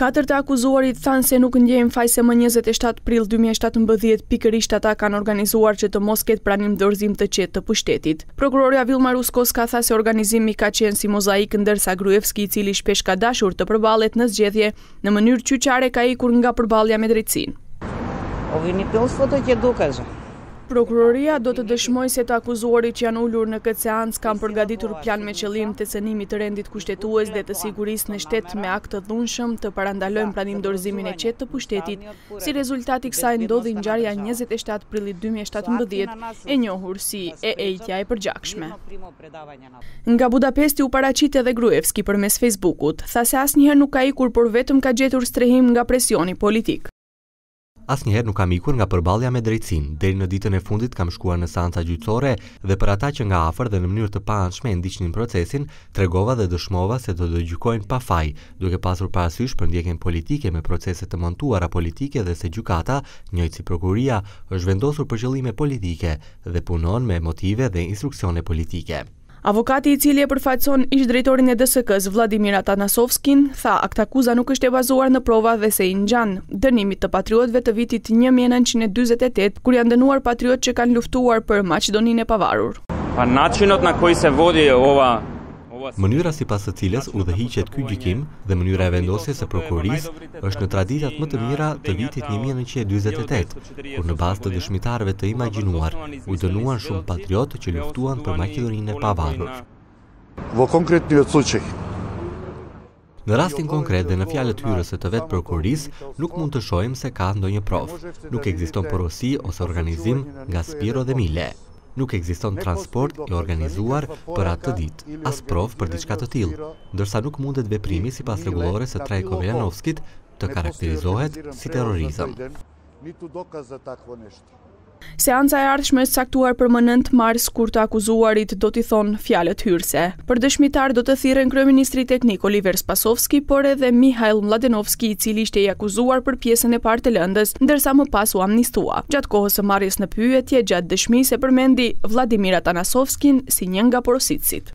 Katër të akuzuarit thanë se nuk ndjejnë faj se më njëzet e shtatë prill dy mijë e shtatëmbëdhjetë pikërisht ata kanë organizuar që të mos ketë pranim dorëzim të qetë të pushtetit. Prokurorja Vilma Ruskoska tha se organizimi ka qenë si mozaik ndërsa Gruevski i cili shpesh ka dashur të përballet në zgjedhje, Në mënyrë qyqare ka ikur nga përballja me drejtësinë. Obvinitelstvoto ќe dokaže. Prokuroria do të dëshmojë se të akuzuarit që janë ulur në këtë seancë kanë përgatitur plan me qëllim të cënimit të rendit kushtetues dhe të sigurisë në shtet me akt të dhunshëm të parandalojnë pranim dorëzimin e qetë të pushtetit. Si rezultat i kësaj ndodhi ngjarja e 27 prillit 2017, e njohur si e enjtja e përgjakshme. Nga Budapesti u paraqit edhe Gruevski përmes Facebook-ut, tha se asnjëherë nuk ka ikur por vetëm ka gjetur strehim nga presioni politik. Asnjëherë nuk kam ikur nga përballja me drejtësinë, deri në ditën e fundit kam shkuar në seanca gjyqësore dhe për ata që nga afër dhe në mënyrë të paanshme e ndiqnin procesin, tregova dhe dëshmova se po më gjykojnë pa faj, duke pasur parasysh përndjekjen politike me procese të montuara politike dhe se gjykata, njëjtë si prokuria, është vendosur për qëllime politike. dhe punon me motive dhe instruksione politike. Avokati i cili e përfaqëson ish-drejtorin e DSK-së, Vladimir Atanasovskin, tha aktakuza nuk është e bazuar në prova dhe se i ngjan dënimit të patriotëve të vitit një mijë e nëntëqind e dyzet e tetë, kur janë dënuar patriotë që kanë luftuar për Maqedoninë e Pavarur. Pa načinot na koj se vodi ova. Mënyra sipas së cilës udhëhiqet ky gjykim dhe mënyra e vendosjes së prokurorisë është në traditat më të mira të vitit një mijë e nëntëqind e dyzet e tetë, kur në bazë të dëshmitarëve të imagjinuar u dënuan shumë patriotë që luftuan për Maqedoninë e Pavarur. Vo konkretniov slučaj. Në rastin konkret dhe në fjalët hyrëse të vetë prokurorisë, nuk mund të shohim se ka ndonjë provë. Nuk ekziston porosi ose organizim nga Spiro dhe Mile. Nuk ekziston transport i organizuar për atë ditë, as provë për diçka të tillë, ndërsa nuk mundet veprimi sipas rregullores së Trajko Veljanovskit të karakterizohet si terrorizëm. Seanca e ardhshme është caktuar për më nëntë mars kur të akuzuarit do t'i thonë fjalët hyrëse. Për dëshmitarë do të thirren kryeministri teknik Oliver Spasovski, por edhe Mihail Mladenovski, i cili ishte i akuzuar për pjesën e parë të lëndës, ndërsa më pas u amnistua. Gjatë kohës së marrjes në pyetje, gjatë dëshmisë e përmendi Vladimir Atanasovskin si një nga porositësit.